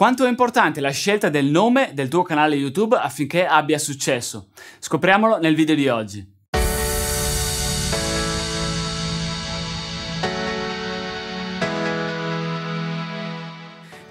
Quanto è importante la scelta del nome del tuo canale YouTube affinché abbia successo? Scopriamolo nel video di oggi.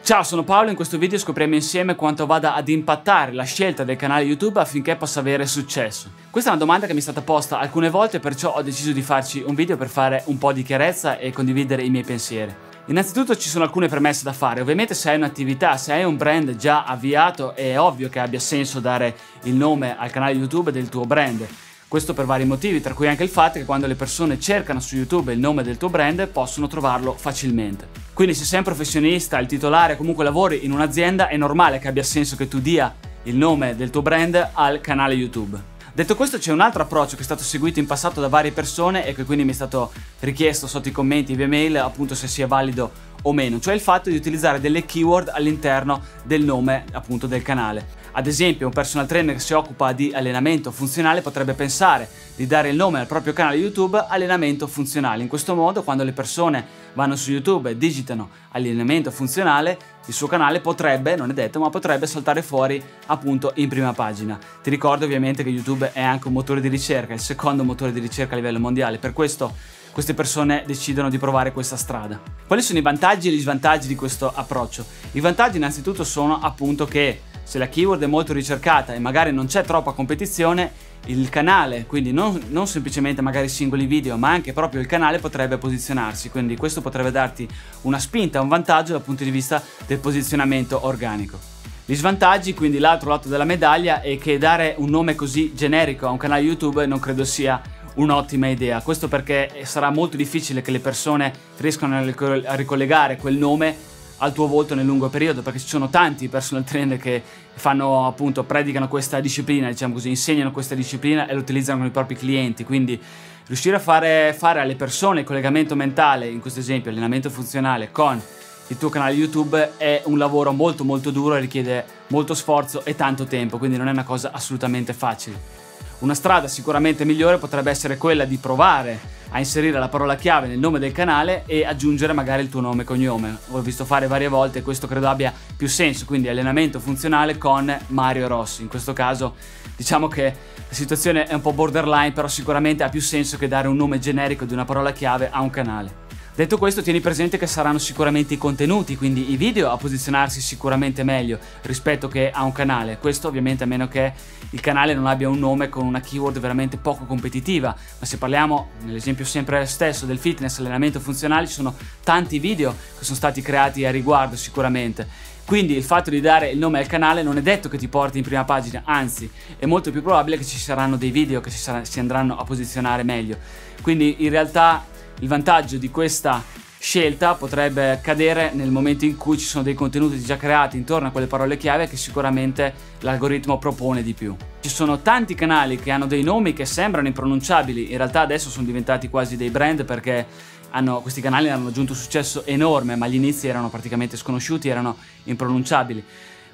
Ciao, sono Paolo e in questo video scopriamo insieme quanto vada ad impattare la scelta del canale YouTube affinché possa avere successo. Questa è una domanda che mi è stata posta alcune volte, perciò ho deciso di farci un video per fare un po' di chiarezza e condividere i miei pensieri. Innanzitutto ci sono alcune premesse da fare, ovviamente se hai un'attività, se hai un brand già avviato è ovvio che abbia senso dare il nome al canale YouTube del tuo brand. Questo per vari motivi, tra cui anche il fatto che quando le persone cercano su YouTube il nome del tuo brand possono trovarlo facilmente. Quindi se sei un professionista, il titolare, comunque lavori in un'azienda, è normale che abbia senso che tu dia il nome del tuo brand al canale YouTube. Detto questo c'è un altro approccio che è stato seguito in passato da varie persone e che quindi mi è stato richiesto sotto i commenti via mail appunto se sia valido o meno, cioè il fatto di utilizzare delle keyword all'interno del nome appunto del canale. Ad esempio un personal trainer che si occupa di allenamento funzionale potrebbe pensare di dare il nome al proprio canale YouTube allenamento funzionale. In questo modo quando le persone vanno su YouTube e digitano allenamento funzionale, il suo canale potrebbe, non è detto, ma potrebbe saltare fuori appunto in prima pagina. Ti ricordo ovviamente che YouTube è anche un motore di ricerca, il secondo motore di ricerca a livello mondiale, per questo queste persone decidono di provare questa strada. Quali sono i vantaggi e gli svantaggi di questo approccio? I vantaggi innanzitutto sono appunto che se la keyword è molto ricercata e magari non c'è troppa competizione, il canale, quindi non, non, semplicemente magari singoli video, ma anche proprio il canale potrebbe posizionarsi, quindi questo potrebbe darti una spinta, un vantaggio dal punto di vista del posizionamento organico. Gli svantaggi, quindi l'altro lato della medaglia, è che dare un nome così generico a un canale YouTube non credo sia un'ottima idea. Questo perché sarà molto difficile che le persone riescano a ricollegare quel nome al tuo volto nel lungo periodo perché ci sono tanti personal trainer che fanno appunto predicano questa disciplina diciamo così insegnano questa disciplina e lo utilizzano con i propri clienti. Quindi riuscire a fare, fare alle persone il collegamento mentale in questo esempio allenamento funzionale con il tuo canale YouTube è un lavoro molto molto duro e richiede molto sforzo e tanto tempo quindi non è una cosa assolutamente facile. Una strada sicuramente migliore potrebbe essere quella di provare a inserire la parola chiave nel nome del canale e aggiungere magari il tuo nome e cognome. Ho visto fare varie volte e questo credo abbia più senso, quindi allenamento funzionale con Mario Rossi. In questo caso diciamo che la situazione è un po' borderline, però sicuramente ha più senso che dare un nome generico di una parola chiave a un canale. Detto questo tieni presente che saranno sicuramente i contenuti, quindi i video a posizionarsi sicuramente meglio rispetto che a un canale, questo ovviamente a meno che il canale non abbia un nome con una keyword veramente poco competitiva, ma se parliamo nell'esempio sempre stesso del fitness, allenamento funzionale, ci sono tanti video che sono stati creati a riguardo sicuramente. Quindi il fatto di dare il nome al canale non è detto che ti porti in prima pagina, anzi è molto più probabile che ci saranno dei video che si, si andranno a posizionare meglio. Quindi in realtà il vantaggio di questa scelta potrebbe cadere nel momento in cui ci sono dei contenuti già creati intorno a quelle parole chiave che sicuramente l'algoritmo propone di più. Ci sono tanti canali che hanno dei nomi che sembrano impronunciabili, in realtà adesso sono diventati quasi dei brand perché hanno, questi canali hanno raggiunto un successo enorme, ma agli inizi erano praticamente sconosciuti, erano impronunciabili.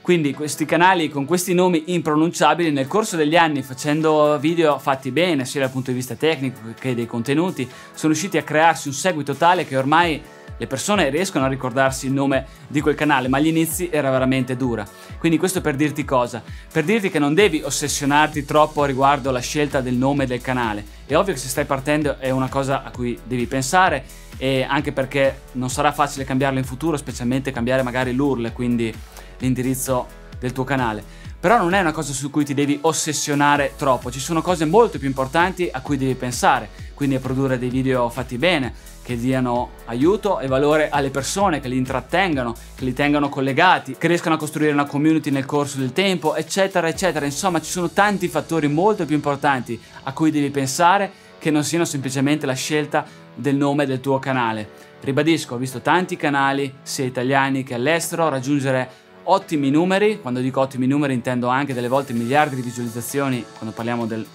Quindi questi canali con questi nomi impronunciabili nel corso degli anni facendo video fatti bene sia dal punto di vista tecnico che dei contenuti sono riusciti a crearsi un seguito tale che ormai le persone riescono a ricordarsi il nome di quel canale, ma agli inizi era veramente dura. Quindi questo per dirti cosa? Per dirti che non devi ossessionarti troppo riguardo alla scelta del nome del canale. È ovvio che se stai partendo è una cosa a cui devi pensare e anche perché non sarà facile cambiarlo in futuro, specialmente cambiare magari l'URL, quindi l'indirizzo del tuo canale. Però non è una cosa su cui ti devi ossessionare troppo, ci sono cose molto più importanti a cui devi pensare, quindi a produrre dei video fatti bene, che diano aiuto e valore alle persone, che li intrattengano, che li tengano collegati, che riescano a costruire una community nel corso del tempo, eccetera, eccetera. Insomma, ci sono tanti fattori molto più importanti a cui devi pensare che non siano semplicemente la scelta del nome del tuo canale. Ribadisco, ho visto tanti canali, sia italiani che all'estero, raggiungere ottimi numeri, quando dico ottimi numeri intendo anche delle volte miliardi di visualizzazioni quando parliamo del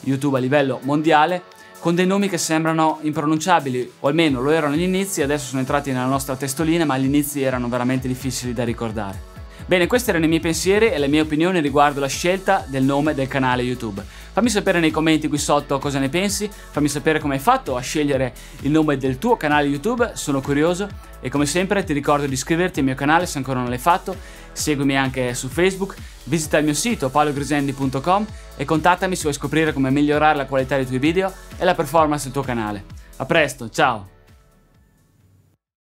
YouTube a livello mondiale, con dei nomi che sembrano impronunciabili, o almeno lo erano agli inizi, adesso sono entrati nella nostra testolina, ma agli inizi erano veramente difficili da ricordare. Bene, questi erano i miei pensieri e le mie opinioni riguardo la scelta del nome del canale YouTube. Fammi sapere nei commenti qui sotto cosa ne pensi, fammi sapere come hai fatto a scegliere il nome del tuo canale YouTube, sono curioso e come sempre ti ricordo di iscriverti al mio canale se ancora non l'hai fatto seguimi anche su Facebook, visita il mio sito paologrisendi.com e contattami se vuoi scoprire come migliorare la qualità dei tuoi video e la performance del tuo canale. A presto, ciao!